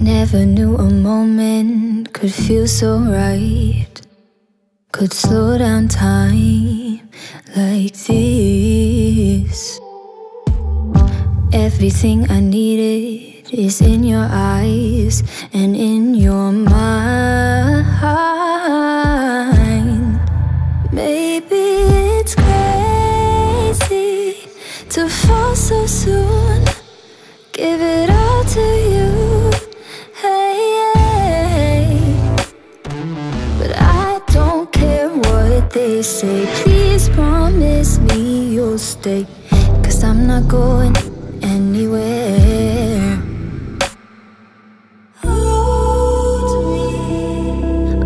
Never knew a moment could feel so right. Could slow down time like this. Everything I needed is in your eyes and in your mind. Maybe it's crazy to fall so soon. Give it all they say Please promise me you'll stay Cause I'm not going anywhere. Hold me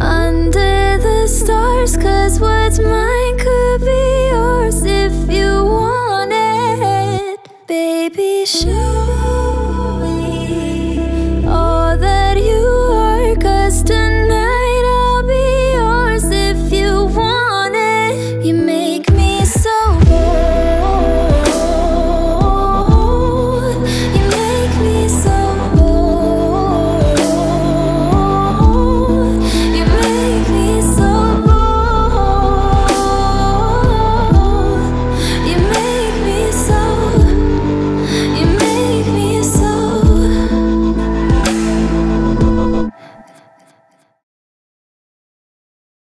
Under the stars Cause what's mine could be yours If you want it. Baby, show